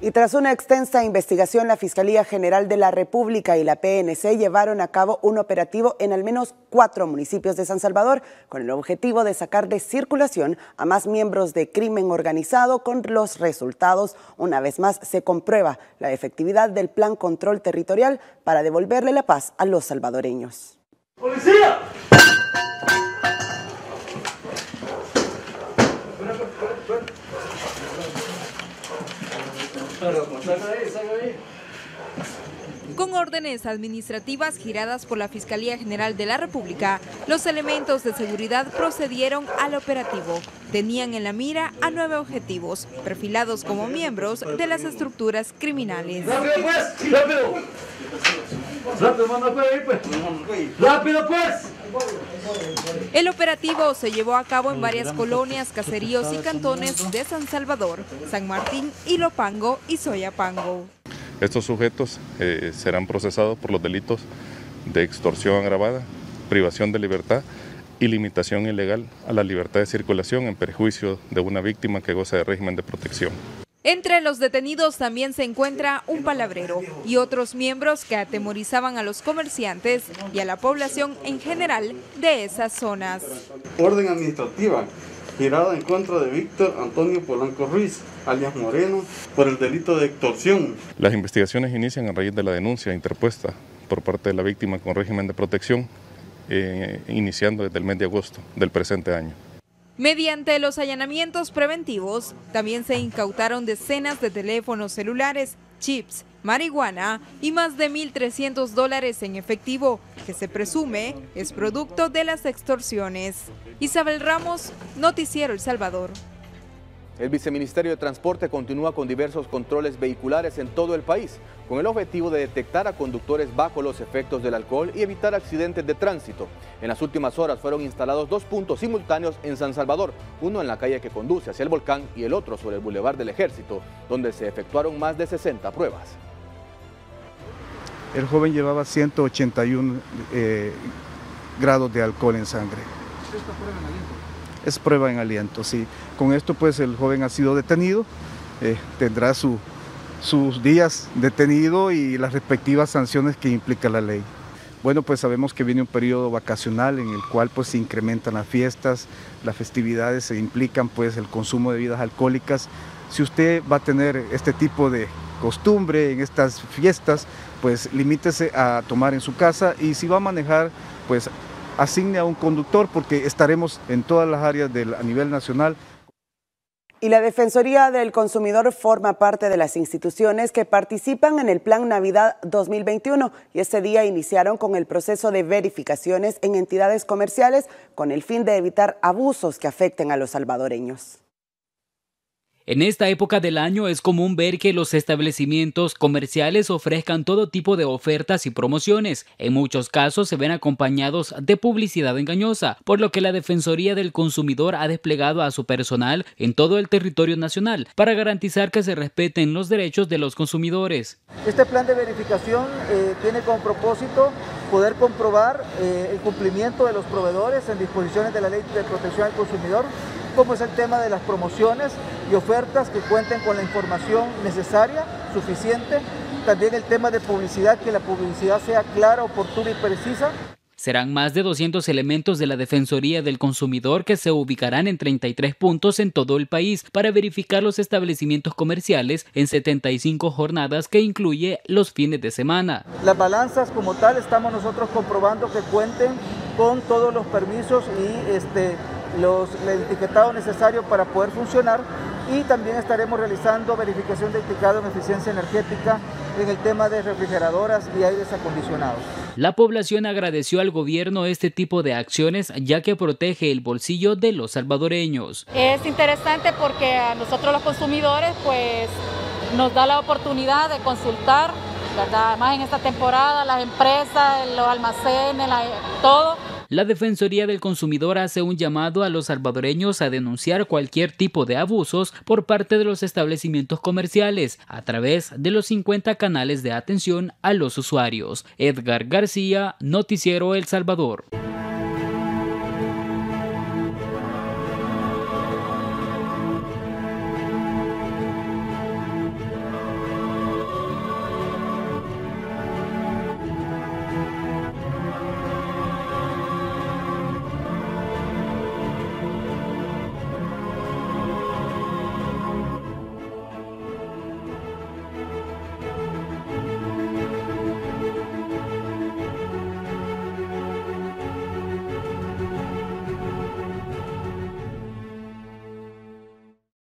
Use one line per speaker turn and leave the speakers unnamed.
Y tras una extensa investigación, la Fiscalía General de la República y la PNC llevaron a cabo un operativo en al menos cuatro municipios de San Salvador con el objetivo de sacar de circulación a más miembros de crimen organizado con los resultados. Una vez más se comprueba la efectividad del Plan Control Territorial para devolverle la paz a los salvadoreños. ¡Policía!
Con órdenes administrativas giradas por la Fiscalía General de la República, los elementos de seguridad procedieron al operativo. Tenían en la mira a nueve objetivos, perfilados como miembros de las estructuras criminales. ¡Rápido pues! ¡Rápido! ¡Rápido, pues! ¡Rápido pues! El operativo se llevó a cabo en varias colonias, caseríos y cantones de San Salvador, San Martín, Ilopango y Soyapango.
Estos sujetos eh, serán procesados por los delitos de extorsión agravada, privación de libertad y limitación ilegal a la libertad de circulación en perjuicio de una víctima que goza de régimen de protección.
Entre los detenidos también se encuentra un palabrero y otros miembros que atemorizaban a los comerciantes y a la población en general de esas zonas.
Orden administrativa girada en contra de Víctor Antonio Polanco Ruiz, alias Moreno, por el delito de extorsión.
Las investigaciones inician a raíz de la denuncia interpuesta por parte de la víctima con régimen de protección, eh, iniciando desde el mes de agosto del presente año.
Mediante los allanamientos preventivos, también se incautaron decenas de teléfonos celulares, chips, marihuana y más de 1.300 dólares en efectivo, que se presume es producto de las extorsiones. Isabel Ramos, Noticiero El Salvador.
El Viceministerio de Transporte continúa con diversos controles vehiculares en todo el país, con el objetivo de detectar a conductores bajo los efectos del alcohol y evitar accidentes de tránsito. En las últimas horas fueron instalados dos puntos simultáneos en San Salvador, uno en la calle que conduce hacia el volcán y el otro sobre el Boulevard del Ejército, donde se efectuaron más de 60 pruebas.
El joven llevaba 181 eh, grados de alcohol en sangre. Es prueba en aliento, sí. Con esto pues el joven ha sido detenido, eh, tendrá sus días detenido y las respectivas sanciones que implica la ley. Bueno, pues sabemos que viene un periodo vacacional en el cual pues se incrementan las fiestas, las festividades, se implican pues el consumo de bebidas alcohólicas. Si usted va a tener este tipo de costumbre en estas fiestas, pues limítese a tomar en su casa y si va a manejar, pues asigne a un conductor porque estaremos en todas las áreas del, a nivel nacional.
Y la Defensoría del Consumidor forma parte de las instituciones que participan en el Plan Navidad 2021 y este día iniciaron con el proceso de verificaciones en entidades comerciales con el fin de evitar abusos que afecten a los salvadoreños.
En esta época del año es común ver que los establecimientos comerciales ofrezcan todo tipo de ofertas y promociones. En muchos casos se ven acompañados de publicidad engañosa, por lo que la Defensoría del Consumidor ha desplegado a su personal en todo el territorio nacional para garantizar que se respeten los derechos de los consumidores.
Este plan de verificación eh, tiene como propósito poder comprobar eh, el cumplimiento de los proveedores en disposiciones de la Ley de Protección al Consumidor como es el tema de las promociones y ofertas que cuenten con la información necesaria, suficiente. También el tema de publicidad, que la publicidad sea clara, oportuna y precisa.
Serán más de 200 elementos de la Defensoría del Consumidor que se ubicarán en 33 puntos en todo el país para verificar los establecimientos comerciales en 75 jornadas que incluye los fines de semana.
Las balanzas como tal estamos nosotros comprobando que cuenten con todos los permisos y este, los, el etiquetado necesario para poder funcionar y también estaremos realizando verificación de etiquetado en eficiencia energética en el tema de refrigeradoras y aires acondicionados.
La población agradeció al gobierno este tipo de acciones ya que protege el bolsillo de los salvadoreños.
Es interesante porque a nosotros los consumidores pues nos da la oportunidad de consultar, ¿verdad? además en esta temporada las empresas, los almacenes, todo
la Defensoría del Consumidor hace un llamado a los salvadoreños a denunciar cualquier tipo de abusos por parte de los establecimientos comerciales a través de los 50 canales de atención a los usuarios. Edgar García, Noticiero El Salvador.